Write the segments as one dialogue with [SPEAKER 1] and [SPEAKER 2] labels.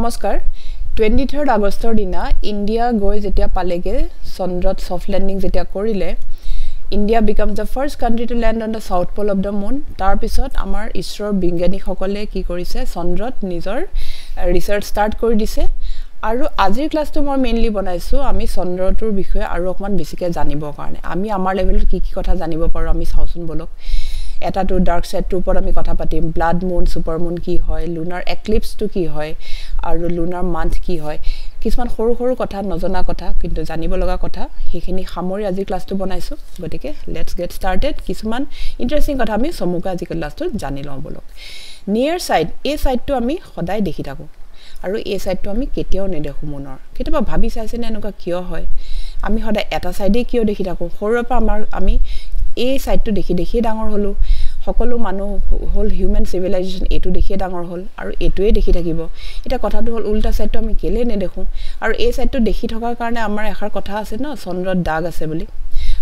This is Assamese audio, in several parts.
[SPEAKER 1] নমস্কাৰ। টুৱেণ্টি থাৰ্ড আগষ্টৰ দিনা ইণ্ডিয়া গৈ যেতিয়া পালেগৈ চন্দ্ৰত ছফ্ট লেণ্ডিং যেতিয়া কৰিলে India becomes the first country to land on the south pole of the moon তাৰপিছত আমাৰ ইছৰোৰ বিজ্ঞানীসকলে কি কৰিছে চন্দ্ৰত নিজৰ ৰিচাৰ্চ ষ্টাৰ্ট কৰি দিছে। আৰু আজিৰ ক্লাছটো মই মেইনলি বনাইছোঁ আমি চন্দ্ৰটোৰ বিষয়ে আৰু অকণমান বেছিকৈ জানিবৰ কাৰণে। আমি আমাৰ লেভেলত কি কি কথা জানিব পাৰোঁ আমি চাওঁচোন বলক। এটাটো ডাৰ্ক ছাইডটোৰ ওপৰত আমি কথা পাতিম। ব্লাড মুন ছুপাৰ মুন কি হয় লুনাৰ এক্লিপছটো কি হয় আৰু লুনাৰ মান্থ কি হয় কিছুমান সৰু সৰু কথা নজনা কথা কিন্তু জানিব লগা কথা সেইখিনি সামৰি আজি ক্লাছটো বনাইছোঁ। গতিকে লেটছ গেট ষ্টাৰ্টেড কিছুমান ইণ্টাৰেষ্টিং কথা আমি চমুকৈ আজি ক্লাছটোত জানি লওঁ বলক। নিয়াৰ ছাইড এই ছাইডটো আমি সদায় দেখি থাকোঁ। আৰু এই ছাইডটো আমি কেতিয়াও নেদেখোঁ মনৰ। কেতিয়াবা ভাবি চাইছেনে এনেকুৱা কিয় হয়? আমি সদায় এটা ছাইডেই কিয় দেখি থাকোঁ? সৰুৰে পৰা আমাৰ আমি এই ছাইডটো দেখি দেখিয়ে ডাঙৰ হ'লোঁ। সকলো মানুহ হ'ল হিউমেন চিভিলাইজেশ্যন এইটো দেখিয়ে ডাঙৰ হ'ল আৰু এইটোৱে দেখি থাকিব। এতিয়া কথাটো হ'ল উল্টা ছাইডটো আমি কেলেই নেদেখোঁ? আৰু এই ছাইডটো দেখি থকাৰ কাৰণে আমাৰ এষাৰ কথা আছে ন চন্দ্ৰত দাগ আছে বুলি।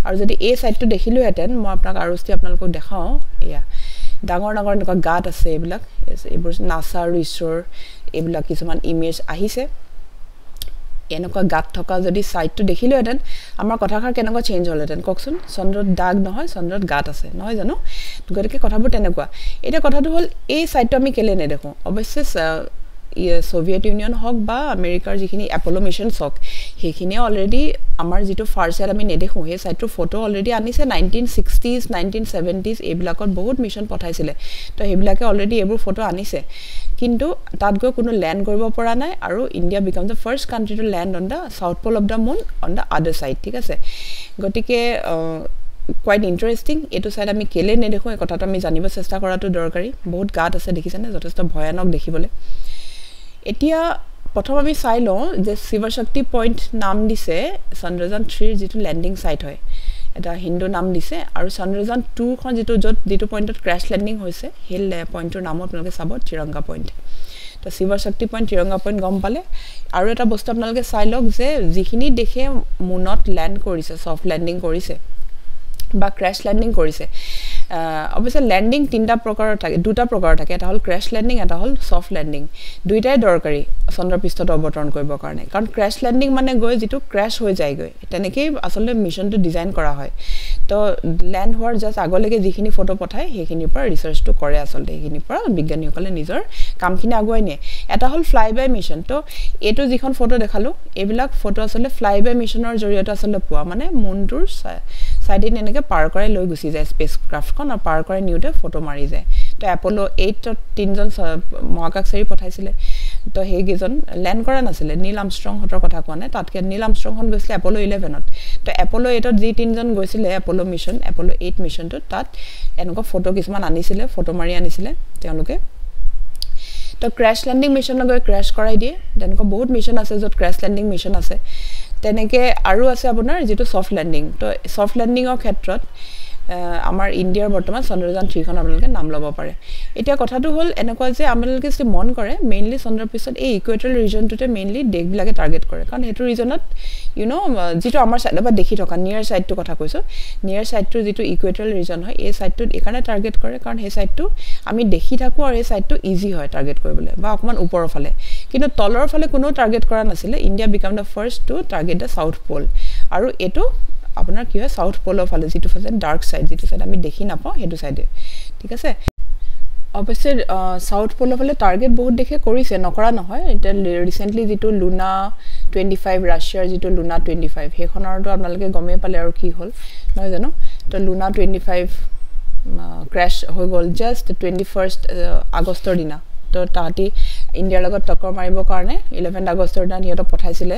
[SPEAKER 1] আৰু যদি এই ছাইডটো দেখিলোহেঁতেন মই আপোনাক আৰু যদি আপোনালোকক দেখাওঁ। এয়া ডাঙৰ ডাঙৰ এনেকুৱা গাত আছে এইবিলাক। এইবোৰ নাচা আৰু ঈশ্বৰৰ এইবিলাক কিছুমান ইমেজ আহিছে। এনেকুৱা গাত থকা যদি ছাইডটো দেখিলোহেঁতেন আমাৰ কথাষাৰ কেনেকুৱা চেঞ্জ হ'লহেঁতেন? কওকচোন। চন্দ্ৰত দাগ নহয় চন্দ্ৰত গাত আছে। নহয় জানো? গতিকে কথাবোৰ তেনেকুৱা। এতিয়া কথাটো হ'ল এই ছাইডটো আমি কেলৈ নেদেখোঁ? অৱশ্যে ছ'ভিয়েট ইউনিয়ন হওক বা আমেৰিকাৰ যিখিনি এপল' মিছনছ হওক সেইখিনিয়ে অলৰেডি আমাৰ যিটো ফাৰ্ষ্ট ছাইড আমি নেদেখোঁ সেই ছাইডটোৰ ফটো অলৰেডি আনিছে নাইনটিন ছিক্সটিজ নাইনটিন ছেভেণ্টিজ এইবিলাকত বহুত মিছন পঠাইছিলে। তো সেইবিলাকে অলৰেডি এইবোৰ ফটো আনিছে। কিন্তু তাত গৈ কোনো লেণ্ড কৰিব পৰা নাই আৰু India become the first country to land on the south pole of the moon on the other side ঠিক আছে? গতিকে কুৱাইট ইণ্টাৰেষ্টিং এইটো ছাইড আমি কেলৈ নেদেখোঁ এই কথাটো আমি জানিব চেষ্টা কৰাটো দৰকাৰী। বহুত গাত আছে দেখিছেনে? যথেষ্ট ভয়ানক দেখিবলৈ। এতিয়া প্ৰথম আমি চাই লওঁ যে শিৱশক্তি পইণ্ট নাম দিছে চন্দ্ৰযান থ্ৰীৰ যিটো লেণ্ডিং ছাইট হয়। এটা হিন্দু নাম দিছে আৰু চন্দ্ৰযান টুখন যিটো য'ত যিটো পইণ্টত ক্ৰেছ লেণ্ডিং হৈছে সেই পইণ্টটোৰ নামো আপোনালোকে চাব তিৰংগা পইণ্ট তো শিৱশক্তি পইণ্ট তিৰংগা পইণ্ট গম পালে। আৰু এটা বস্তু আপোনালোকে চাই লওক যে যিখিনি দেশে মুনত লেণ্ড কৰিছে ছফ্ট লেণ্ডিং কৰিছে বা ক্ৰেছ লেণ্ডিং কৰিছে অৱশ্যে লেণ্ডিং তিনিটা প্ৰকাৰৰ থাকে দুটা প্ৰকাৰৰ থাকে। এটা হ'ল ক্ৰেছ লেণ্ডিং এটা হ'ল ছফ্ট লেণ্ডিং দুয়োটাই দৰকাৰী চন্দ্ৰপৃষ্ঠত অৱতৰণ কৰিবৰ কাৰণে। কাৰণ ক্ৰেছ লেণ্ডিং মানে গৈ যিটো ক্ৰেছ হৈ যায়গৈ। তেনেকেই আচলতে মিছনটো ডিজাইন কৰা হয়। তো লেণ্ড হোৱাৰ জাষ্ট আগলৈকে যিখিনি ফটো পঠায় সেইখিনিৰ পৰা ৰিচাৰ্চটো কৰে আচলতে। সেইখিনিৰ পৰা বিজ্ঞানীসকলে নিজৰ কামখিনি আগুৱাই নিয়ে। এটা হ'ল ফ্লাই বাই মিছন তো এইটো যিখন ফটো দেখালোঁ এইবিলাক ফটো আচলতে ফ্লাই বাই মিছনৰ জৰিয়তে আচলতে পোৱা। মানে মুনটোৰ ছাইডেদি এনেকৈ পাৰ কৰাই লৈ গুচি যায় স্পেচ ক্ৰাফ্টখন আৰু পাৰ কৰাই নিওঁতে ফটো মাৰি যায়। তো এপল' এইটত তিনিজন মহাকাশচাৰী পঠাইছিলে। তো সেইকেইজন লেণ্ড কৰা নাছিলে। নীল আমষ্ট্ৰংহঁতৰ কথা কোৱা নাই। তাতকৈ নীল আমষ্ট্ৰংখন গৈছিলে এপল' ইলেভেনত তো এপল' এইটত যি তিনিজন গৈছিলে এপল' মিছন এপল' এইট মিছনটোত তাত এনেকুৱা ফটো কিছুমান আনিছিলে ফটো মাৰি আনিছিলে তেওঁলোকে। তো ক্ৰেছ লেণ্ডিং মিছনত গৈ ক্ৰেছ কৰাই দিয়ে। তেনেকুৱা বহুত মিছন আছে য'ত ক্ৰেছ লেণ্ডিং মিছন আছে। তেনেকৈ আৰু আছে আপোনাৰ যিটো ছফ্ট লেণ্ডিং তো ছফ্ট লেণ্ডিঙৰ ক্ষেত্ৰত আমাৰ ইণ্ডিয়াৰ বৰ্তমান চন্দ্ৰযান থ্ৰীখন আপোনালোকে নাম ল'ব পাৰে। এতিয়া কথাটো হ'ল এনেকুৱা যে আপোনালোকে যদি মন কৰে মেইনলি চন্দ্ৰপৃষ্ঠত এই ইকুৱেটৰিয়েল ৰিজনটোতে মেইনলি দেশবিলাকে টাৰ্গেট কৰে। কাৰণ সেইটো ৰিজনত ইউ ন' যিটো আমাৰ ছাইডৰ পৰা দেখি থকা নিয়াৰ ছাইডটোৰ কথা কৈছোঁ নিয়াৰ ছাইডটোৰ যিটো ইকুৱেটৰিয়েল ৰিজন হয় এই ছাইডটোত এইকাৰণে টাৰ্গেট কৰে কাৰণ সেই ছাইডটো আমি দেখি থাকোঁ আৰু এই ছাইডটো ইজি হয় টাৰ্গেট কৰিবলৈ বা অকণমান ওপৰৰ ফালে। কিন্তু তলৰ ফালে কোনেও টাৰ্গেট কৰা নাছিলে। India become the first to target the south pole আৰু এইটো আপোনাৰ কি হয় ছাউথ প'লৰ ফালে যিটো ফালে ডাৰ্ক ছাইড যিটো ছাইড আমি দেখি নাপাওঁ সেইটো ছাইডে ঠিক আছে? অৱশ্যে ছাউথ প'লৰ ফালে টাৰ্গেট বহুত দেশে কৰিছে নকৰা নহয়। এতিয়া ৰিচেণ্টলি যিটো লুনা টুৱেণ্টি ফাইভ ৰাছিয়াৰ যিটো লুনা টুৱেণ্টি ফাইভ সেইখনৰতো আপোনালোকে গমেই পালে আৰু কি হ'ল। নহয় জানো? তো লুনা টুৱেণ্টি ফাইভ ক্ৰেছ হৈ গ'ল জাষ্ট টুৱেণ্টি ফাৰ্ষ্ট আগষ্টৰ দিনা। তো তাহাঁতি ইণ্ডিয়াৰ লগত টক্কৰ মাৰিবৰ কাৰণে ইলেভেন আগষ্টৰ দিনা সিহঁতক পঠাইছিলে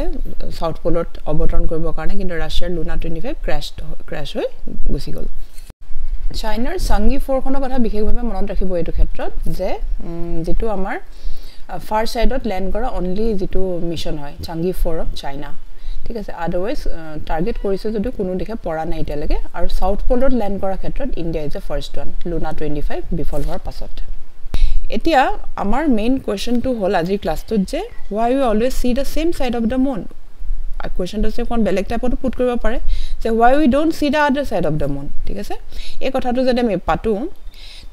[SPEAKER 1] ছাউথ প'লত অৱতৰণ কৰিবৰ কাৰণে কিন্তু ৰাছিয়াৰ Luna twenty five crash crash হৈ গুচি গ'ল। চাইনাৰ চাংগি ফ'ৰখনৰ কথা বিশেষভাৱে মনত ৰাখিব এইটো ক্ষেত্ৰত যে যিটো আমাৰ ফাৰ্ষ্ট ছাইডত লেণ্ড কৰা অনলি যিটো মিছন হয় চাংগি ফ'ৰ অফ চাইনা ঠিক আছে আদাৰৱাইজ টাৰ্গেট কৰিছে যদিও কোনো দেশে পৰা নাই এতিয়ালৈকে আৰু ছাউথ প'লত লেণ্ড কৰাৰ ক্ষেত্ৰত India is a first one Luna twenty five বিফল হোৱাৰ পাছত। এতিয়া আমাৰ মেইন কুৱেশ্যনটো হ'ল আজিৰ ক্লাছটোত যে why you always see the same side of the moon কুৱেশ্যনটো যে অকণ বেলেগ টাইপতো পুট কৰিব পাৰে যে why we don't see the other side of the moon ঠিক আছে? এই কথাটো যদি আমি পাতোঁ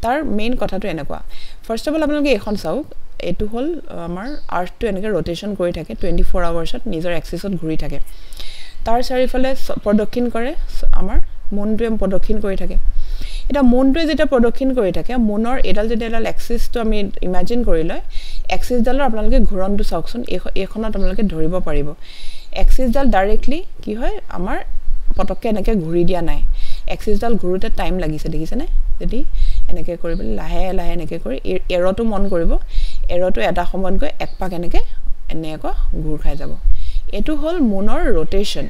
[SPEAKER 1] তাৰ মেইন কথাটো এনেকুৱা। ফাৰ্ষ্ট অফ অল আপোনালোকে এইখন চাওক এইটো হ'ল আমাৰ আৰ্থটো এনেকৈ ৰ'টেশ্যন কৰি থাকে টুৱেণ্টি ফ'ৰ আৱাৰ্ছত নিজৰ এক্সিছত ঘূৰি থাকে। তাৰ চাৰিওফালে প্ৰদক্ষিণ কৰে আমাৰ মুনটোৱে প্ৰদক্ষিণ কৰি থাকে। এতিয়া মুনটোৱে যেতিয়া প্ৰদক্ষিণ কৰি থাকে মুনৰ এইডাল যদি এডাল এক্সিছটো আমি ইমাজিন কৰি লয় এক্সিছডালৰ আপোনালোকে ঘূৰণটো চাওকচোন এই এইখনত আপোনালোকে ধৰিব পাৰিব। এক্সিছডাল ডাইৰেক্টলি কি হয় আমাৰ পটককৈ এনেকৈ ঘূৰি দিয়া নাই। এক্সিছডাল ঘূৰোতে টাইম লাগিছে দেখিছেনে? যদি এনেকৈ কৰি পেলাই লাহে লাহে এনেকৈ কৰি এৰটো মন কৰিব এৰটো এটা সময়ত গৈ এক পাক এনেকৈ এনেকৈ ঘূৰ খাই যাব। এইটো হ'ল মুনৰ rotation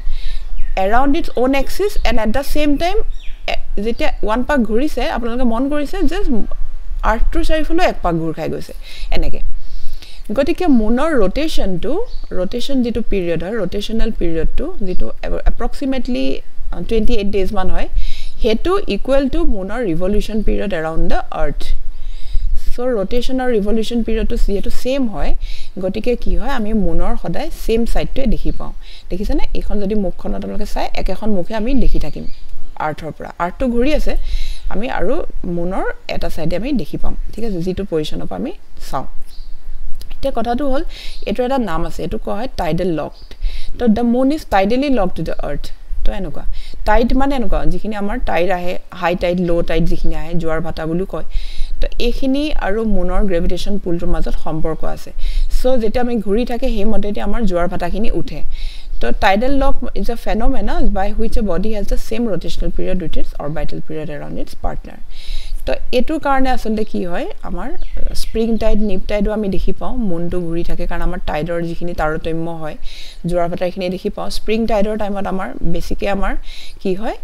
[SPEAKER 1] around its on axis and at the same time যেতিয়া ওৱান পাক ঘূৰিছে আপোনালোকে মন কৰিছে যে আৰ্থটোৰ চাৰিওফালেও এক পাক ঘূৰ খাই গৈছে। এনেকৈ। গতিকে মুনৰ ৰ'টেশ্যনটো ৰ'টেশ্যন যিটো পিৰিয়ড হয় ৰ'টেশ্যনেল পিৰিয়ডটো যিটো এপ্ৰক্সিমেটলি টুৱেণ্টি এইট ডেইজমান হয় সেইটো equal to মুনৰ revolution period around the earth so' rotation আৰু ৰিভলিউশ্যন পিৰিয়ডটো যিহেতু ছেইম হয় গতিকে কি হয় আমি মুনৰ সদায় ছেইম ছাইডটোৱে দেখি পাওঁ। দেখিছেনে? এইখন যদি মুখখনত আপোনালোকে চাই একেখন মুখে আমি দেখি থাকিম। আৰ্থৰ পৰা। আৰ্থটো ঘূৰি আছে। আমি আৰু মুনৰ এটা ছাইডে আমি দেখি পাম। ঠিক আছে? যিটো পজিশ্যনৰ পৰা আমি চাওঁ। এতিয়া কথাটো হ'ল এইটো এটা নাম আছে। এইটো কোৱা হয় টাইডেল লকড তো the moon is tidally lock to the earth তো এনেকুৱা। টাইড মানে এনেকুৱা। যিখিনি আমাৰ টাইড আহে হাই টাইড ল' টাইড যিখিনি আহে জোৱাৰ ভাটা বুলিও কয়। তো এইখিনি আৰু মুনৰ গ্ৰেভিটেশ্যন পুলটোৰ মাজত সম্পৰ্ক আছে। চ' যেতিয়া আমি ঘূৰি থাকে সেইমতেদি আমাৰ জোৱাৰ ভাটাখিনি উঠে। তো tidal lock is a phenomena by which a body has the same rotational period with its orbital period around its partner তো এইটোৰ কাৰণে আচলতে কি হয় আমাৰ স্প্ৰিং টাইড নিপ টাইডো আমি দেখি পাওঁ মুনটো ঘূৰি থাকে কাৰণ আমাৰ টাইডৰ যিখিনি তাৰতম্য হয় জোৱাৰ ভাটাৰখিনি দেখি পাওঁ স্প্ৰিং টাইডৰ টাইমত আমাৰ বেছিকৈ আমাৰ কি হয়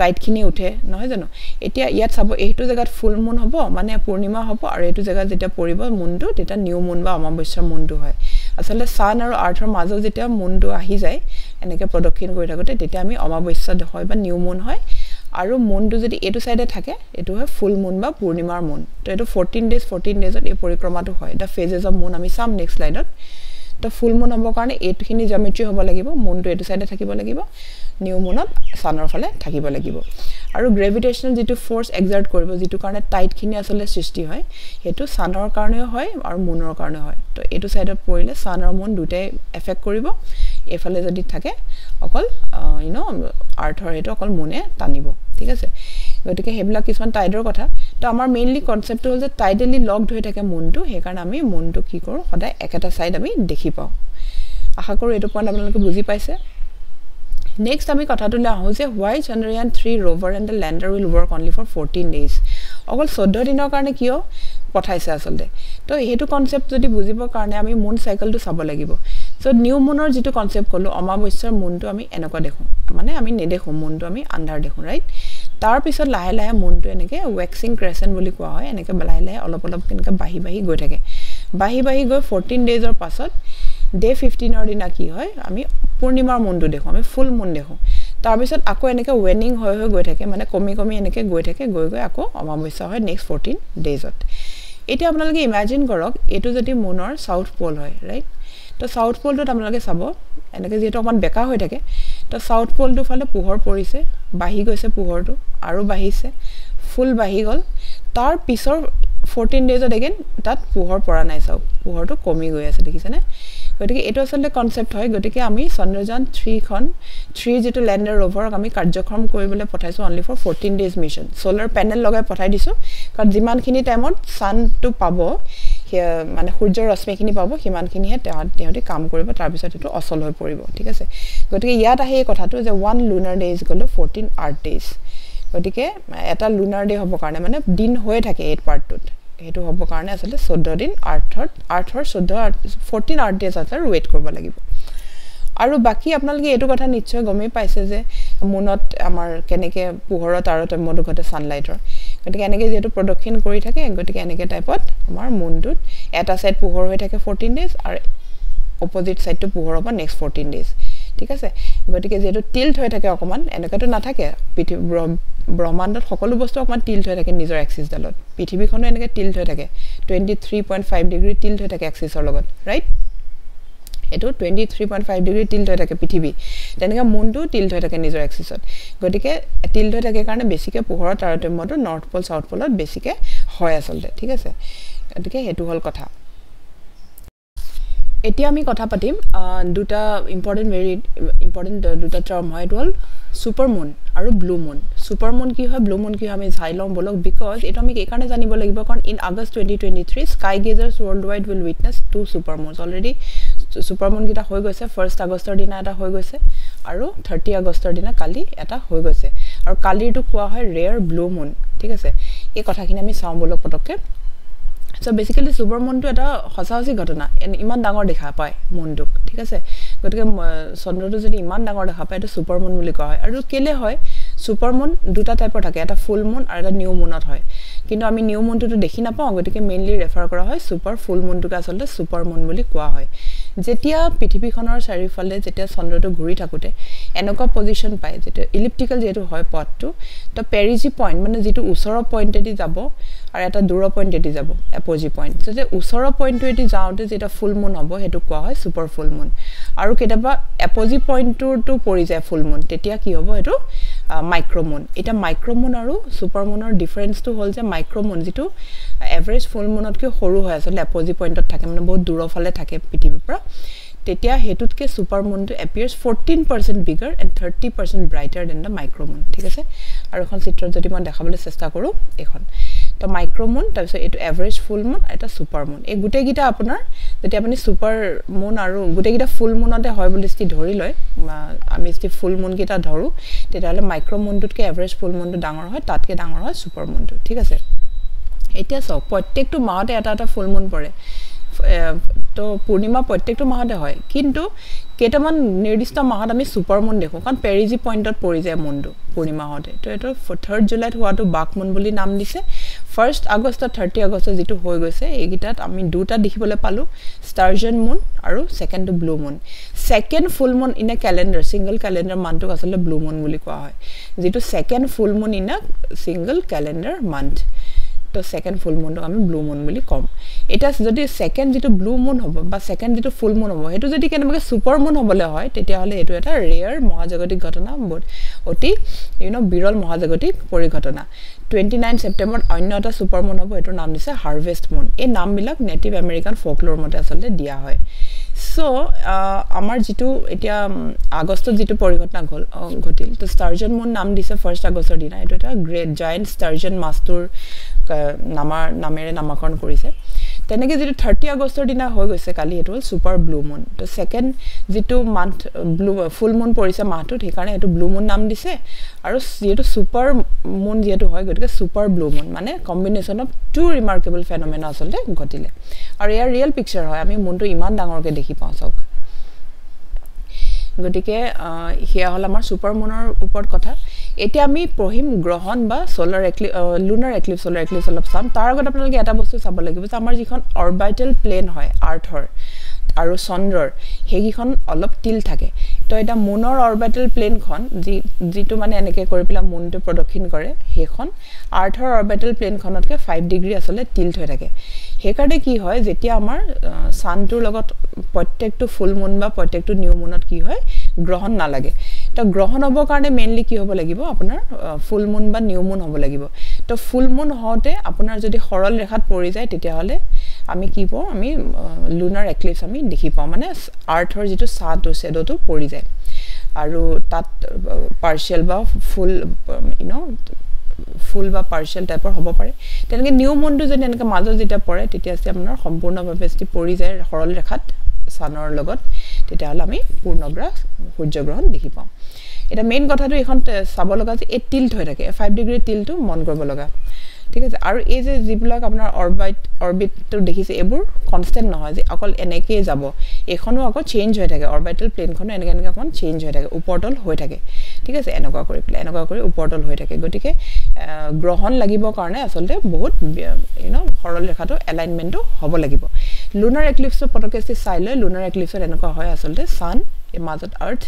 [SPEAKER 1] টাইডখিনি উঠে নহয় জানো? এতিয়া ইয়াত চাব এইটো জেগাত ফুল মুন হ'ব মানে পূৰ্ণিমা হ'ব আৰু এইটো জেগাত যেতিয়া পৰিব মুনটো তেতিয়া নিউ মুন বা অমাৱস্যাৰ মুনটো হয়। আচলতে ছান আৰু আৰ্থৰ মাজত যেতিয়া মুনটো আহি যায় এনেকৈ প্ৰদক্ষিণ কৰি থাকোঁতে তেতিয়া আমি অমাৱস্যা হয় বা নিউ মুন হয়। আৰু মুনটো যদি এইটো ছাইডে থাকে এইটো হয় ফুল মুন বা পূৰ্ণিমাৰ মুন। তো এইটো ফৰ্টিন ডেইজ ফৰ্টিন ডেইজত এই পৰিক্ৰমাটো হয়। দ্য ফেজেছ অফ মুন আমি চাম নেক্সট শ্লাইডত তো ফুল মুন হ'বৰ কাৰণে এইটোখিনি জমেট্ৰি হ'ব লাগিব মুনটো এইটো ছাইডে থাকিব লাগিব নিউ মুনত ছানৰ ফালে থাকিব লাগিব। আৰু গ্ৰেভিটেশ্যনেল যিটো ফ'ৰ্চ এক্সাৰ্ট কৰিব যিটো কাৰণে টাইটখিনি আচলতে সৃষ্টি হয় সেইটো ছানৰ কাৰণেও হয় আৰু মুনৰ কাৰণেও হয়। তো এইটো ছাইডত পৰিলে ছান আৰু মুন দুটাই এফেক্ট কৰিব। এইফালে যদি থাকে অকল ইউন' আৰ্থৰ সেইটো অকল মুনে টানিব ঠিক আছে? গতিকে সেইবিলাক কিছুমান টাইডৰ কথা। তো আমাৰ মেইনলি কনচেপ্টটো হ'ল যে টাইডেলি লগড হৈ থাকে মুনটো সেইকাৰণে আমি মুনটো কি কৰোঁ সদায় একেটা ছাইড আমি দেখি পাওঁ। আশা কৰোঁ এইটো পইণ্ট আপোনালোকে বুজি পাইছে। নেক্সট আমি কথাটোলৈ আহোঁ যে why Chandrayaan three rover and the lander will work only for fourteen days অকল চৈধ্য দিনৰ কাৰণে কিয় পঠাইছে আচলতে? তো সেইটো কনচেপ্ট যদি বুজিবৰ কাৰণে আমি মুন চাইকেলটো চাব লাগিব। চ' নিউ মুনৰ যিটো কনচেপ্ট ক'লোঁ অমাৱস্যাৰ মুনটো আমি এনেকুৱা দেখোঁ। মানে আমি নেদেখোঁ মুনটো আমি আন্ধাৰ দেখোঁ ৰাইট তাৰপিছত লাহে লাহে মুনটো এনেকৈ ৱেক্সিং ক্ৰেচেণ্ট বুলি কোৱা হয় এনেকৈ লাহে লাহে অলপ অলপ এনেকৈ বাঢ়ি বাঢ়ি গৈ থাকে। বাঢ়ি বাঢ়ি গৈ ফৰ্টিন ডেইজৰ পাছত ডে' ফিফটিনৰ দিনা কি হয় আমি পূৰ্ণিমাৰ মুনটো দেখোঁ আমি ফুল মুন দেখোঁ। তাৰপিছত আকৌ এনেকৈ ৱেনিং হৈ হৈ গৈ থাকে মানে কমি কমি এনেকৈ গৈ থাকে গৈ গৈ আকৌ অমাৱস্যা হয় নেক্সট ফৰ্টিন ডেইজত এতিয়া আপোনালোকে ইমেজিন কৰক এইটো যদি মুনৰ চাউথ প'ল হয় ৰাইট তো চাউথ প'লটোত আপোনালোকে চাব এনেকৈ যিহেতু অকণমান বেকা হৈ থাকে তো চাউথ প'লটোৰ ফালে পোহৰ পৰিছে বাঢ়ি গৈছে পোহৰটো আৰু বাঢ়িছে ফুল বাঢ়ি গ'ল। তাৰ পিছৰ ফৰ্টিন ডেইজত এগেইন তাত পোহৰ পৰা নাই চাওক পোহৰটো কমি গৈ আছে দেখিছেনে? গতিকে এইটো আচলতে কনচেপ্ট হয়। গতিকে আমি চন্দ্ৰযান থ্ৰীখন থ্ৰী যিটো লেণ্ডাৰ ৰ'ভাৰক আমি কাৰ্যক্ৰম কৰিবলৈ পঠাইছোঁ only for fourteen days mission solar panel লগাই পঠাই দিছোঁ। কাৰণ যিমানখিনি টাইমত ছানটো পাব মানে সূৰ্যৰ ৰশ্মিখিনি পাব সিমানখিনিহে সিহঁতি কাম কৰিব তাৰপিছত সেইটো অচল হৈ পৰিব ঠিক আছে? গতিকে ইয়াত আহি এই কথাটো যে ওৱান লুনাৰ ডেইজ গ'লোঁ ফৰ্টিন আৰ্থ ডেইজ গতিকে এটা লুনাৰ ডে' হ'বৰ কাৰণে মানে দিন হৈয়ে থাকে এইট পাৰ্টটোত সেইটো হ'বৰ কাৰণে আচলতে চৈধ্য দিন আৰ্থত আৰ্থৰ চৈধ্য ফৰ্টিন আৰ্থ ডেজ আচলতে ৱেইট কৰিব লাগিব। আৰু বাকী আপোনালোকে এইটো কথা নিশ্চয় গমেই পাইছে যে মুনত আমাৰ কেনেকৈ পোহৰৰ তাৰতম্যটো ঘটে ছানলাইটৰ গতিকে এনেকৈ যিহেতু প্ৰদক্ষিণ কৰি থাকে গতিকে এনেকৈ টাইপত আমাৰ মুনটোত এটা ছাইড পোহৰ হৈ থাকে ফৰ্টিন ডেইজ আৰু অপজিট ছাইডটো পোহৰ হ'ব নেক্সট ফৰ্টিন ডেইজ ঠিক আছে? গতিকে যিহেতু টিল্ট হৈ থাকে অকণমান এনেকুৱাতো নাথাকে পৃথিৱী ব্ৰহ্মাণ্ডত সকলো বস্তু অকণমান টিল্ট হৈ থাকে নিজৰ এক্সিছডালত পৃথিৱীখনো এনেকৈ টিল্ট হৈ থাকে। Twenty three point five degree tilt হৈ থাকে এক্সিছৰ লগত ৰাইট এইটো twenty three point five degree tilt হৈ থাকে পৃথিৱী। তেনেকৈ মুনটো টিল্ট হৈ থাকে নিজৰ এক্সিছত গতিকে টিল্ট হৈ থাকে কাৰণে বেছিকৈ পোহৰৰ তাৰতম্যটো নৰ্থ পল চাউথ পলত বেছিকৈ হয় আচলতে ঠিক আছে? গতিকে সেইটো হ'ল কথা। এতিয়া আমি কথা পাতিম দুটা ইম্পৰ্টেণ্ট ভেৰি ইম্পৰ্টেণ্ট দুটা টাৰ্ম হয়। এইটো হ'ল ছুপাৰ মুন আৰু ব্লু মুন ছুপাৰ মুন কি হয়? ব্লু মুন কি হয়? আমি চাই লওঁ বলক বিকজ এইটো আমি এইকাৰণে জানিব লাগিব কাৰণ in August twenty twenty three sky gazers world wide will witness two super moons already super মুনকেইটা হৈ গৈছে। ফাৰ্ষ্ট আগষ্টৰ দিনা এটা হৈ গৈছে আৰু থাৰ্টি আগষ্টৰ দিনা কালি এটা হৈ গৈছে। আৰু কালিৰটো কোৱা হয় ৰেয়াৰ ব্লু মুন ঠিক আছে? এই কথাখিনি আমি চাওঁ বলক পটককৈ চ' বেচিকেলি চুপাৰ মুনটো এটা সঁচা সঁচি ঘটনা ইমান ডাঙৰ দেখা পায় মুনটোক ঠিক আছে? গতিকে চন্দ্ৰটো যদি ইমান ডাঙৰ দেখা পায় এইটো চুপাৰ মুন বুলি কোৱা হয়। আৰু কেলৈ হয় চুপাৰ মুন দুটা টাইপৰ থাকে এটা ফুল মুন আৰু এটা নিউ মুনত হয়। কিন্তু আমি নিউ মুনটোতো দেখি নাপাওঁ গতিকে মেইনলি ৰেফাৰ কৰা হয় চুপাৰ ফুল মুনটোকে আচলতে চুপাৰ মুন বুলি কোৱা হয়। যেতিয়া পৃথিৱীখনৰ চাৰিওফালে যেতিয়া চন্দ্ৰটো ঘূৰি থাকোঁতে এনেকুৱা পজিশ্যন পায় যেতিয়া ইলিপ্টিকেল যিহেতু হয় পথটো তো পেৰিজি পইণ্ট মানে যিটো ওচৰৰ পইণ্টেদি যাব আৰু এটা দূৰৰ পইণ্টেদি যাব এপজি পইণ্ট যেতিয়া ওচৰৰ পইণ্টটোৱেদি যাওঁতে যেতিয়া ফুল মুন হ'ব সেইটো কোৱা হয় ছুপাৰ ফুল মুন আৰু কেতিয়াবা এপজি পইণ্টটোতো পৰি যায় ফুল মুন তেতিয়া কি হ'ব সেইটো মাইক্ৰ'মুন এতিয়া মাইক্ৰ'মুন আৰু ছুপাৰ মুনৰ ডিফাৰেঞ্চটো হ'ল যে মাইক্ৰ'মুন যিটো এভাৰেজ ফুল মুনতকৈ সৰু হয় আচলতে এপজি পইণ্টত থাকে মানে বহুত দূৰৰ ফালে থাকে পৃথিৱীৰ পৰা। তেতিয়া সেইটোতকৈ super মুনটো appears fourteen percent bigger and thirty percent brighter than the micromoon ঠিক আছে? আৰু এখন চিত্ৰত যদি মই দেখাবলৈ চেষ্টা কৰোঁ এইখন। তো মাইক্ৰ'মুন তাৰপিছত এইটো এভাৰেজ ফুল মুন এটা ছুপাৰ মুন এই গোটেইকেইটা আপোনাৰ যেতিয়া আপুনি ছুপাৰ মুন আৰু গোটেইকেইটা ফুল মুনতে হয় বুলি যদি ধৰি লয় আমি যদি ফুল মুনকেইটা ধৰোঁ তেতিয়াহ'লে মাইক্ৰ'মুনটোতকৈ এভাৰেজ ফুল মুনটো ডাঙৰ হয় তাতকৈ ডাঙৰ হয় ছুপাৰ মুনটো ঠিক আছে? এতিয়া চাওক প্ৰত্যেকটো মাহতে এটা এটা ফুল মুন পৰে। তো পূৰ্ণিমা প্ৰত্যেকটো মাহতে হয়। কিন্তু কেইটামান নিৰ্দিষ্ট মাহত আমি ছুপাৰ মুন দেখোঁ কাৰণ পেৰিজি পইণ্টত পৰি যায় মুনটো পূৰ্ণিমাহতে তো এইটো থাৰ্ড জুলাইত হোৱাটো বাক মুন বুলি নাম দিছে। ফাৰ্ষ্ট আগষ্টত থাৰ্টি আগষ্টত যিটো হৈ গৈছে এইকেইটাত আমি দুটা দেখিবলৈ পালোঁ ষ্টাৰ্জন মুন আৰু ছেকেণ্ডটো blue moon second full moon in a calendar single calendar মান্থটোক আচলতে ব্লু মুন বুলি কোৱা হয়। যিটো second full moon in a single calendar month তো ছেকেণ্ড ফুল মুনটোক আমি ব্লু মুন বুলি ক'ম। এতিয়া যদি ছেকেণ্ড যিটো ব্লু মুন হ'ব বা ছেকেণ্ড যিটো ফুল মুন হ'ব সেইটো যদি কেনেবাকৈ ছুপাৰ মুন হ'বলৈ হয় তেতিয়াহ'লে এইটো এটা ৰেয়াৰ মহাজাগতিক ঘটনা অতি ইউন' বিৰল মহাজাগতিক পৰিঘটনা। টুৱেণ্টি নাইন ছেপ্টেম্বৰত অন্য এটা ছুপাৰ মুন হ'ব এইটোৰ নাম দিছে হাৰ্ভেষ্ট মুন এই নামবিলাক নেটিভ আমেৰিকান ফকলোৰ মতে আচলতে দিয়া হয়। চ' আমাৰ যিটো এতিয়া আগষ্টত যিটো পৰিঘটনা ঘল ঘটিল তো ষ্টাৰ্জন মুন নাম দিছে ফাৰ্ষ্ট আগষ্টৰ দিনা। এইটো এটা গ্ৰেট জায়েণ্ট ষ্টাৰ্জন মাছটোৰ নামাৰ নামেৰে নামাকৰণ কৰিছে। তেনেকৈ যিটো থাৰ্টি আগষ্টৰ দিনা হৈ গৈছে কালি সেইটো হ'ল ছুপাৰ ব্লু মুন তো ছেকেণ্ড যিটো মান্থ ব্লু ফুল মুন পৰিছে মাহটোত সেইকাৰণে সেইটো ব্লু মুন নাম দিছে। আৰু যিহেতু ছুপাৰ মুন যিহেতু হয় গতিকে ছুপাৰ ব্লু মুন মানে combination of two remarkable phenomena আচলতে ঘটিলে। আৰু ইয়াৰ ৰিয়েল পিকচাৰ হয় আমি মুনটো ইমান ডাঙৰকৈ দেখি পাওঁ চাওক। গতিকে সেয়া হ'ল আমাৰ ছুপাৰ মুনৰ ওপৰত কথা। এতিয়া আমি পঢ়িম গ্ৰহণ বা চ'লাৰ একলি লুনাৰ একলিপ চ'লাৰ একলিপছ অলপ চাম। তাৰ আগত আপোনালোকে এটা বস্তু চাব লাগিব যে আমাৰ যিখন অৰ্বাইটেল প্লেন হয় আৰ্থৰ আৰু চন্দ্ৰৰ সেইকেইখন অলপ তিল থাকে। তো এতিয়া মুনৰ অৰ্বাইটেল প্লেনখন যি যিটো মানে এনেকৈ কৰি পেলাই মুনটো প্ৰদক্ষিণ কৰে সেইখন আৰ্থৰ অৰ্বাইটেল প্লেনখনতকৈ ফাইভ ডিগ্ৰী আচলতে তিল্ট হৈ থাকে। সেইকাৰণে কি হয় যেতিয়া আমাৰ ছানটোৰ লগত প্ৰত্যেকটো ফুল মুন বা প্ৰত্যেকটো নিউ মুনত কি হয় গ্ৰহণ নালাগে। তো গ্ৰহণ হ'বৰ কাৰণে মেইনলি কি হ'ব লাগিব? আপোনাৰ ফুল মুন বা নিউ মুন হ'ব লাগিব। তো ফুল মুন হওঁতে আপোনাৰ যদি সৰল ৰেখাত পৰি যায় তেতিয়াহ'লে আমি কি পাওঁ? আমি লুনাৰ এক্লিপছ আমি দেখি পাওঁ। মানে আৰ্থৰ যিটো ছাঁটো শ্বেড'টো পৰি যায়। আৰু তাত পাৰ্চিয়েল বা ফুল ইউন' ফুল বা পাৰ্চিয়েল টাইপৰ হ'ব পাৰে। তেনেকৈ নিউ মুনটো যদি এনেকৈ মাজত যেতিয়া পৰে তেতিয়া আপোনাৰ সম্পূৰ্ণভাৱে যদি পৰি যায় সৰল ৰেখাত ছানৰ লগত তেতিয়াহ'লে আমি পূৰ্ণগ্ৰাস সূৰ্যগ্ৰহণ দেখি পাওঁ। এতিয়া মেইন কথাটো এইখন চাব লগা যে এই তিল্ট হৈ থাকে ফাইভ ডিগ্ৰী তিলটো মন কৰিব লগা। ঠিক আছে আৰু এই যে যিবিলাক আপোনাৰ অৰ্বাইট অৰ্বিটটো দেখিছে এইবোৰ কনষ্টেণ্ট নহয় যে অকল এনেকৈয়ে যাব। এইখনো আকৌ চেঞ্জ হৈ থাকে অৰ্বাইটেল প্লেনখনো এনেকৈ এনেকৈ অকণ চেঞ্জ হৈ থাকে ওপৰতল হৈ থাকে। ঠিক আছে এনেকুৱা কৰি পেলাই এনেকুৱা কৰি ওপৰতল হৈ থাকে। গতিকে গ্ৰহণ লাগিবৰ কাৰণে আচলতে বহুত ইউন' সৰল ৰেখাটো এলাইনমেণ্টটো হ'ব লাগিব। লুনাৰ এক্লিপছটো পটককৈ চাই লৈ লুনাৰ এক্লিপছত এনেকুৱা হয় আচলতে ছান মাজত আৰ্থ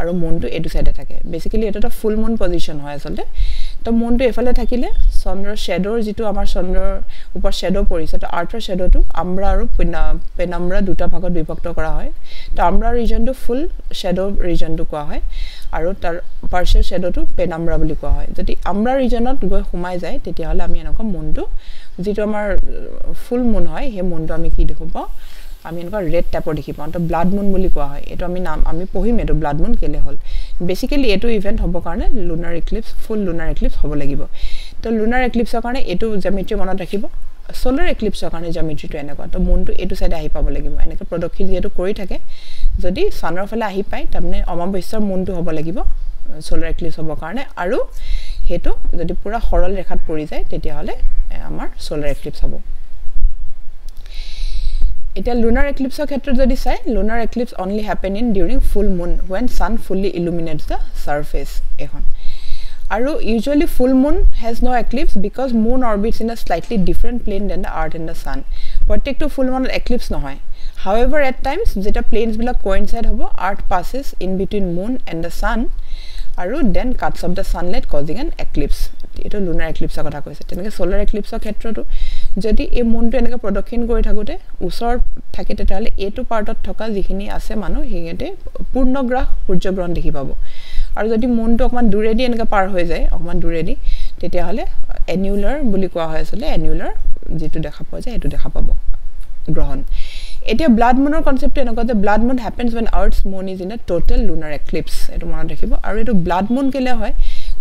[SPEAKER 1] আৰু মুনটো এইটো চাইডে থাকে। বেচিকেলি এইটো এটা ফুল মুন পজিশ্যন হয় আচলতে। তো মুনটো এইফালে থাকিলে চন্দ্ৰৰ শ্বেডৰ যিটো আমাৰ চন্দ্ৰৰ ওপৰত শ্বেড' পৰিছে তো আৰ্থৰ শ্বেড'টো আম্ৰা আৰু পেনা পেনাম্ৰা দুটা ভাগত বিভক্ত কৰা হয়। তো আম্ৰা ৰিজনটো ফুল শ্বেড' ৰিজনটো কোৱা হয় আৰু তাৰ পাৰ্চিয়েল শ্বেড'টো পেনাম্ৰা বুলি কোৱা হয়। যদি আম্ৰা ৰিজনত গৈ সোমাই যায় তেতিয়াহ'লে আমি এনেকুৱা মুনটো যিটো আমাৰ ফুল মুন হয় সেই মুনটো আমি কি দেখোঁ পাওঁ? আমি এনেকুৱা ৰেড টাইপৰ দেখি পাওঁ। তো ব্লাড মুন বুলি কোৱা হয়। এইটো আমি নাম আমি পঢ়িম এইটো ব্লাড মুন কেলৈ হ'ল? বেচিকেলি এইটো ইভেণ্ট হ'বৰ কাৰণে lunar eclipse full lunar eclipse হ'ব লাগিব। তো লুনাৰ এক্লিপছৰ কাৰণে এইটো জেমিট্ৰি মনত ৰাখিব। চ'লাৰ এক্লিপছৰ কাৰণে জেমিট্ৰিটো এনেকুৱা। তো মুনটো এইটো চাইডে আহি পাব লাগিব। এনেকৈ প্ৰদক্ষিণ যিহেতু কৰি থাকে যদি চানৰ ফালে আহি পায় তাৰমানে অমাৱস্যাৰ মুনটো হ'ব লাগিব চ'লাৰ এক্লিপছ হ'বৰ কাৰণে। আৰু সেইটো যদি পূৰা সৰল ৰেখাত পৰি যায় তেতিয়াহ'লে আমাৰ চ'লাৰ এক্লিপছ হ'ব। এতিয়া লুনাৰ এক্লিপছৰ ক্ষেত্ৰত যদি চাই lunar eclipse only happen in during full moon when sun fully illuminates the surface এখন। আৰু usually full moon has no' eclipse because moon orbits in the slightly different plane than the earth in the sun প্ৰত্যেকটো ফুল মুনত এক্লিপছ নহয়। হাউ এভাৰ এট টাইমছ যেতিয়া প্লেনছবিলাক কইনচাইড হ'ব earth passes in between moon and the sun আৰু then cuts off the sunlight causing an eclipse এইটো লুনাৰ এক্লিপছৰ কথা কৈছে। তেনেকৈ চ'লাৰ এক্লিপছৰ ক্ষেত্ৰতো যদি এই মুনটো এনেকৈ প্ৰদক্ষিণ কৰি থাকোঁতে ওচৰত থাকে তেতিয়াহ'লে এইটো পাৰ্টত থকা যিখিনি আছে মানুহ সিহঁতে পূৰ্ণগ্ৰাস সূৰ্যগ্ৰহণ দেখি পাব। আৰু যদি মুনটো অকণমান দূৰেদি এনেকৈ পাৰ হৈ যায় অকণমান দূৰেদি তেতিয়াহ'লে এনিউলাৰ বুলি কোৱা হয় আচলতে এনিউলাৰ যিটো দেখা পোৱা যায় সেইটো দেখা পাব গ্ৰহণ। এতিয়া ব্লাড মুনৰ কনচেপ্টটো এনেকুৱা যে blood moon happens when earth's moon is in a total lunar eclipse এইটো মনত ৰাখিব। আৰু এইটো ব্লাড মুন কেলৈ হয়?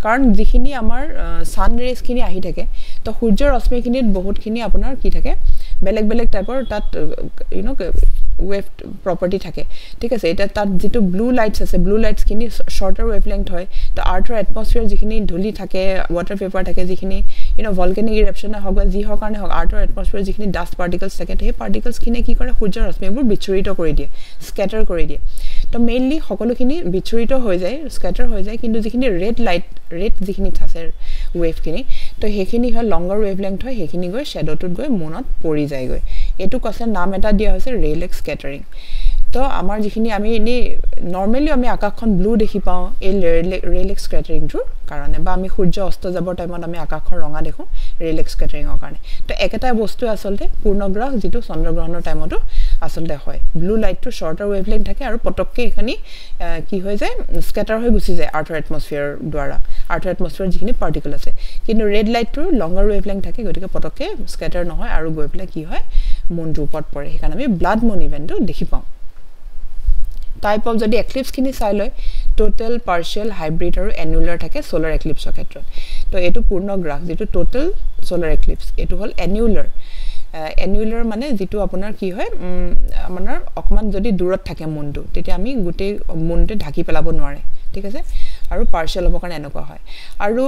[SPEAKER 1] কাৰণ যিখিনি আমাৰ ছান ৰেজখিনি আহি থাকে তো সূৰ্যৰ ৰশ্মিখিনিত বহুতখিনি আপোনাৰ কি থাকে বেলেগ বেলেগ টাইপৰ তাত ইউন' ৱেভ প্ৰপাৰ্টি থাকে। ঠিক আছে এতিয়া তাত যিটো ব্লু লাইটছ আছে ব্লু লাইটছখিনি শ্বৰ্টাৰ ৱেভ লেংথ হয় তো আৰ্থৰ এটমছফিয়াৰ যিখিনি ধূলি থাকে ৱাটাৰ পেপাৰ থাকে যিখিনি ইউন' ভলকেনিক ইৰেপশ্যনে হওক বা যি হওক কাৰণে হওক আৰ্থৰ এটমছফিয়াৰ যিখিনি ডাষ্ট পাৰ্টিকলছ থাকে সেই পাৰ্টিকলছখিনিয়ে কি কৰে সূৰ্যৰ ৰশ্মিবোৰ বিচৰিত কৰি দিয়ে স্কেটাৰ কৰি দিয়ে। তো মেইনলি সকলোখিনি বিচৰিত হৈ যায় স্কেটাৰ হৈ যায় কিন্তু যিখিনি ৰেড লাইট ৰেড যিখিনি আছে ৱেভখিনি তো সেইখিনি হয় লংগাৰ ৱেভ লেংথ হয় সেইখিনি গৈ শ্বেড'টোত গৈ মুনত পৰি যায়গৈ। এইটোক আছে নাম এটা দিয়া হৈছে ৰেইলেক্স স্কেটাৰিং তো আমাৰ যিখিনি আমি এনেই নৰ্মেলি আমি আকাশখন ব্লু দেখি পাওঁ এই ৰেইলেক্স স্কেটাৰিংটোৰ কাৰণে বা আমি সূৰ্য অস্ত যাবৰ টাইমত আমি আকাশখন ৰঙা দেখোঁ ৰেইলেক্স স্কেটাৰিঙৰ কাৰণে। তো একেটা বস্তুৱে আচলতে পূৰ্ণগ্ৰহ যিটো চন্দ্ৰগ্ৰহণৰ টাইমতো আচলতে হয়। ব্লু লাইটটো শ্বৰ্টাৰ ৱেভ লেংথ থাকে আৰু পটককৈ এইখিনি কি হৈ যায় স্কেটাৰ হৈ গুচি যায় আৰ্থৰ এটমছফিয়াৰ দ্বাৰা। আৰ্থৰ এটমছফিয়াৰ যিখিনি পাৰ্টিকল আছে। কিন্তু ৰেড লাইটটোৰ ৱেভ লেংথ থাকে গতিকে পটককৈ স্কেটাৰ নহয় আৰু গৈ পেলাই কি হয় মুনটোৰ ওপৰত পৰে। সেইকাৰণে আমি ব্লাড মুন ইভেণ্টটো দেখি পাওঁ। টাইপ অফ যদি এক্লিপছখিনি চাই লয় টোটেল পাৰ্চিয়েল হাইব্ৰিড আৰু এনুলাৰ থাকে চ'লাৰ এক্লিপছৰ ক্ষেত্ৰত। তো এইটো পূৰ্ণগ্ৰাস যিটো টোটেল চ'লাৰ এক্লিপছ এইটো হ'ল এনিউলাৰ এনিউলাৰ মানে যিটো আপোনাৰ কি হয় আপোনাৰ অকণমান যদি দূৰত থাকে মুনটো তেতিয়া আমি গোটেই মুনটোৱে ঢাকি পেলাব নোৱাৰে ঠিক আছে? আৰু পাৰ্চিয়েল হ'বৰ কাৰণে এনেকুৱা হয়। আৰু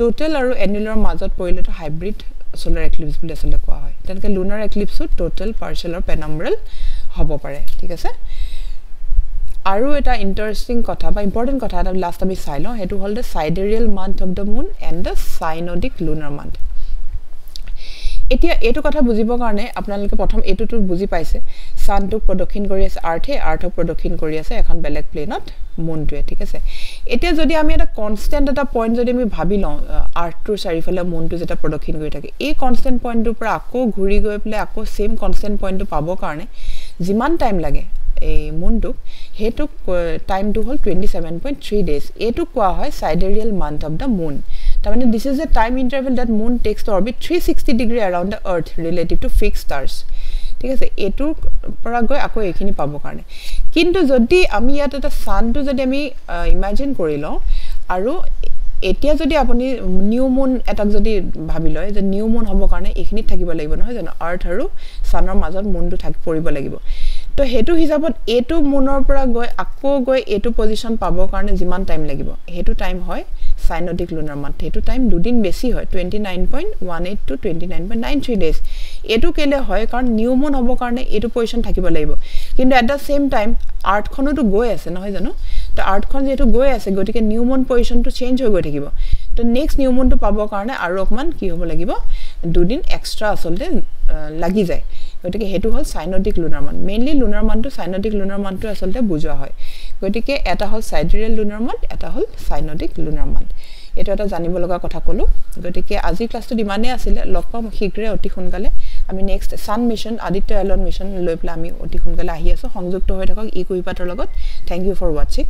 [SPEAKER 1] টোটেল আৰু এনিউলাৰৰ মাজত পৰিলেতো হাইব্ৰিড চ'লাৰ এক্লিপছ বুলি আচলতে কোৱা হয়। তেনেকৈ লুনাৰ এক্লিপছো টোটেল পাৰ্চিয়েল আৰু পেনাম্বৰেল হ'ব পাৰে ঠিক আছে? আৰু এটা ইণ্টাৰেষ্টিং কথা বা ইম্পৰ্টেণ্ট কথা এটা লাষ্ট আমি চাই লওঁ সেইটো হ'ল the sidereal month of the moon and the synodic lunar month এতিয়া এইটো কথা বুজিবৰ কাৰণে আপোনালোকে প্ৰথম এইটোতো বুজি পাইছে ছানটোক প্ৰদক্ষিণ কৰি আছে আৰ্থে আৰ্থক প্ৰদক্ষিণ কৰি আছে এখন বেলেগ প্লেনত মুনটোৱে ঠিক আছে? এতিয়া যদি আমি এটা কনষ্টেণ্ট এটা পইণ্ট যদি আমি ভাবি লওঁ আৰ্থটোৰ চাৰিওফালে মুনটো যেতিয়া প্ৰদক্ষিণ কৰি থাকে এই কনষ্টেণ্ট পইণ্টটোৰ পৰা আকৌ ঘূৰি গৈ পেলাই আকৌ ছেইম কনষ্টেণ্ট পইণ্টটো পাবৰ কাৰণে যিমান টাইম লাগে এই মুনটোক সেইটোক টাইমটো হ'ল twenty seven point three days এইটোক কোৱা হয় sidereal month of the moon তাৰমানে this is a time interval that moon takes to orbit three sixty degree around the earth relative to fix stars ঠিক আছে এইটোৰ পৰা গৈ আকৌ এইখিনি পাবৰ কাৰণে। কিন্তু যদি আমি ইয়াত এটা ছানটো যদি আমি ইমাজিন কৰি লওঁ আৰু এতিয়া যদি আপুনি নিউ মুন এটাক যদি ভাবি লয় যে নিউ মুন হ'বৰ কাৰণে এইখিনিত থাকিব লাগিব নহয় জানো? আৰ্থ আৰু ছানৰ মাজত মুনটো থাকি পৰিব লাগিব। তো সেইটো হিচাপত এইটো মুনৰ পৰা গৈ আকৌ গৈ এইটো পজিশ্যন পাবৰ কাৰণে যিমান টাইম লাগিব। সেইটো টাইম হয় চাইনটিক লুনাৰ মান্থ সেইটো টাইম দুদিন বেছি হয় twenty nine point one eight to twenty nine point nine three days এইটো কেলৈ হয়? কাৰণ নিউ মুন হ'বৰ কাৰণে এইটো পজিশ্যন থাকিব লাগিব। কিন্তু এট দ্য ছেইম টাইম আৰ্থখনোতো গৈ আছে নহয় জানো? তো আৰ্থখন যিহেতু গৈ আছে গতিকে নিউ মুন পজিশ্যনটো চেঞ্জ হৈ গৈ থাকিব। তো নেক্সট নিউ মুনটো পাবৰ কাৰণে আৰু অকণমান কি হ'ব লাগিব? দুদিন এক্সট্ৰা আচলতে লাগি যায়। গতিকে সেইটো হ'ল synodic lunar month mainly lunar মান্থটো synodic lunar মান্থটো আচলতে বুজোৱা হয়। গতিকে এটা হ'ল চাইডেৰিয়েল লুনাৰ মান্থ এটা হ'ল চাইনটিক লুনাৰ মান্থ এইটো এটা জানিব লগা কথা ক'লোঁ। গতিকে আজিৰ ক্লাছটোত ইমানেই আছিলে লগ পাম শীঘ্ৰে অতি সোনকালে। আমি next sun mission Aditya L one mission লৈ পেলাই আমি অতি সোনকালে আহি আছোঁ। সংযুক্ত হৈ থাকক ই কুহিপাতৰ লগত। থেংক ইউ ফৰ ৱাচিং